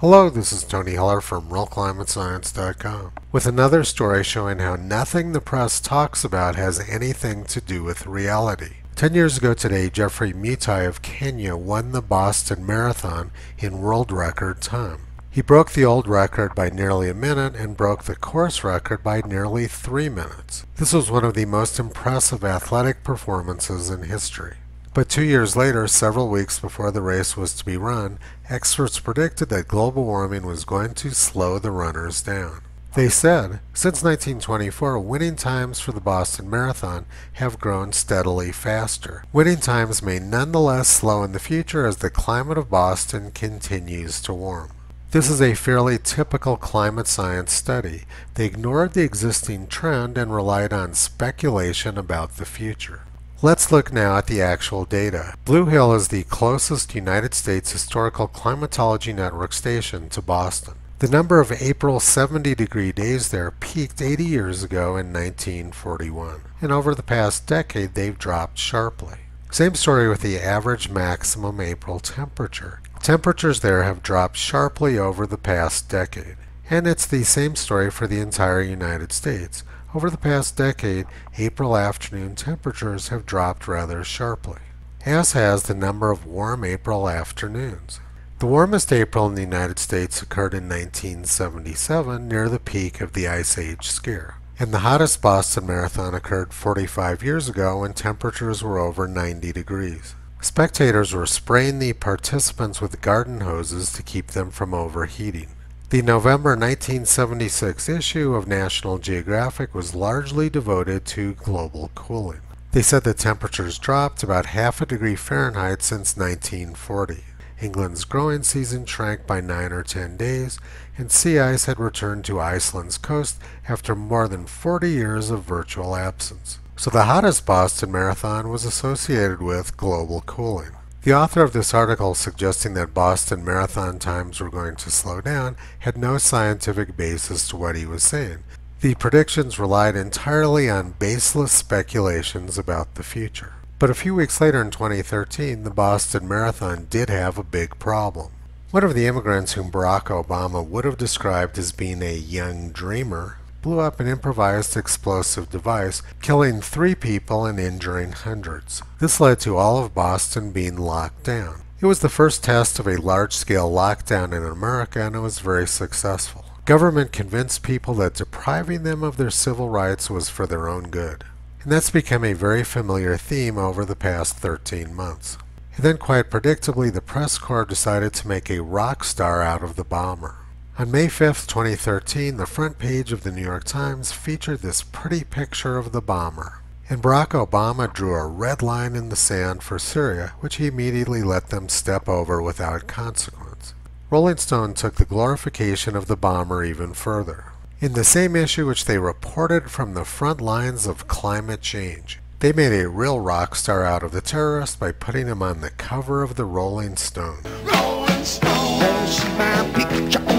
Hello, this is Tony Heller from RealClimateScience.com with another story showing how nothing the press talks about has anything to do with reality. Ten years ago today, Geoffrey Mutai of Kenya won the Boston Marathon in world record time. He broke the old record by nearly a minute and broke the course record by nearly three minutes. This was one of the most impressive athletic performances in history. But two years later, several weeks before the race was to be run, experts predicted that global warming was going to slow the runners down. They said, since 1924, winning times for the Boston Marathon have grown steadily faster. Winning times may nonetheless slow in the future as the climate of Boston continues to warm. This is a fairly typical climate science study. They ignored the existing trend and relied on speculation about the future. Let's look now at the actual data. Blue Hill is the closest United States Historical Climatology Network station to Boston. The number of April 70 degree days there peaked 80 years ago in 1941, and over the past decade they've dropped sharply. Same story with the average maximum April temperature. Temperatures there have dropped sharply over the past decade. And it's the same story for the entire United States. Over the past decade, April afternoon temperatures have dropped rather sharply, as has the number of warm April afternoons. The warmest April in the United States occurred in 1977 near the peak of the Ice Age scare. And the hottest Boston Marathon occurred 45 years ago when temperatures were over 90 degrees. Spectators were spraying the participants with garden hoses to keep them from overheating. The November 1976 issue of National Geographic was largely devoted to global cooling. They said that temperatures dropped about half a degree Fahrenheit since 1940. England's growing season shrank by 9 or 10 days, and sea ice had returned to Iceland's coast after more than 40 years of virtual absence. So the hottest Boston Marathon was associated with global cooling. The author of this article suggesting that Boston Marathon times were going to slow down had no scientific basis to what he was saying. The predictions relied entirely on baseless speculations about the future. But a few weeks later in 2013, the Boston Marathon did have a big problem. One of the immigrants whom Barack Obama would have described as being a young dreamer blew up an improvised explosive device, killing three people and injuring hundreds. This led to all of Boston being locked down. It was the first test of a large-scale lockdown in America and it was very successful. Government convinced people that depriving them of their civil rights was for their own good. And that's become a very familiar theme over the past 13 months. And then quite predictably, the press corps decided to make a rock star out of the bomber. On May 5, 2013, the front page of the New York Times featured this pretty picture of the bomber. And Barack Obama drew a red line in the sand for Syria, which he immediately let them step over without consequence. Rolling Stone took the glorification of the bomber even further. In the same issue which they reported from the front lines of climate change, they made a real rock star out of the terrorist by putting him on the cover of the Rolling Stone. Rolling Stone,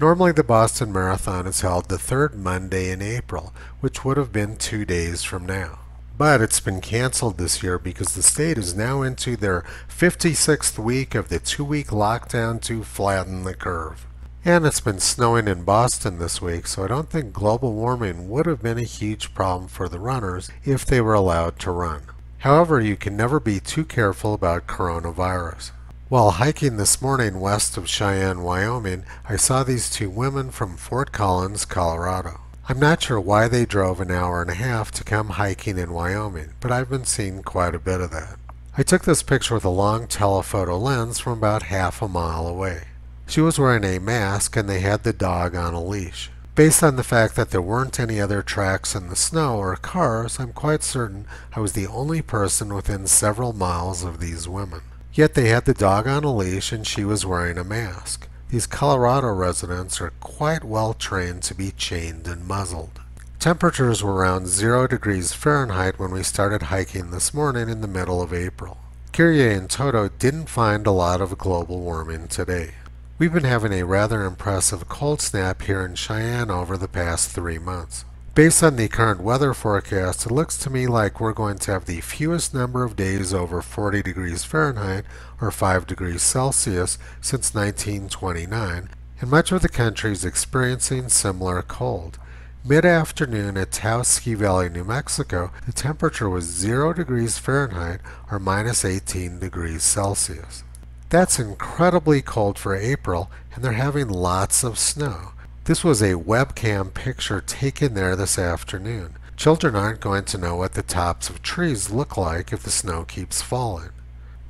Normally the Boston Marathon is held the third Monday in April, which would have been two days from now. But it's been canceled this year because the state is now into their 56th week of the two-week lockdown to flatten the curve. And it's been snowing in Boston this week, so I don't think global warming would have been a huge problem for the runners if they were allowed to run. However, you can never be too careful about coronavirus. While hiking this morning west of Cheyenne, Wyoming, I saw these two women from Fort Collins, Colorado. I'm not sure why they drove an hour and a half to come hiking in Wyoming, but I've been seeing quite a bit of that. I took this picture with a long telephoto lens from about half a mile away. She was wearing a mask and they had the dog on a leash. Based on the fact that there weren't any other tracks in the snow or cars, I'm quite certain I was the only person within several miles of these women. Yet they had the dog on a leash and she was wearing a mask. These Colorado residents are quite well trained to be chained and muzzled. Temperatures were around 0 degrees Fahrenheit when we started hiking this morning in the middle of April. Kyrie and Toto didn't find a lot of global warming today. We've been having a rather impressive cold snap here in Cheyenne over the past three months. Based on the current weather forecast, it looks to me like we're going to have the fewest number of days over 40 degrees Fahrenheit or 5 degrees Celsius since 1929, and much of the country is experiencing similar cold. Mid-afternoon at Taos Ski Valley, New Mexico, the temperature was 0 degrees Fahrenheit or minus 18 degrees Celsius. That's incredibly cold for April, and they're having lots of snow. This was a webcam picture taken there this afternoon. Children aren't going to know what the tops of trees look like if the snow keeps falling.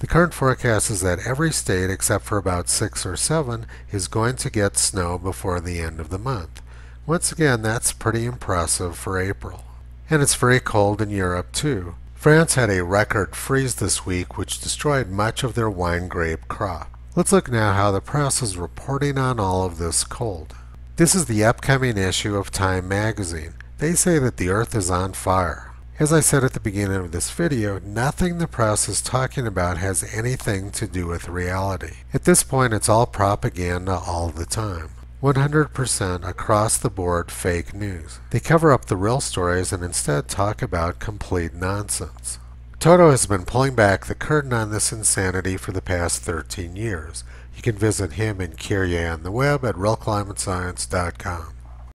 The current forecast is that every state except for about six or seven is going to get snow before the end of the month. Once again, that's pretty impressive for April. And it's very cold in Europe too. France had a record freeze this week which destroyed much of their wine grape crop. Let's look now how the press is reporting on all of this cold. This is the upcoming issue of Time magazine. They say that the earth is on fire. As I said at the beginning of this video, nothing the press is talking about has anything to do with reality. At this point, it's all propaganda all the time. 100% across the board fake news. They cover up the real stories and instead talk about complete nonsense. Toto has been pulling back the curtain on this insanity for the past 13 years. You can visit him and Kyrie on the web at realclimatescience.com.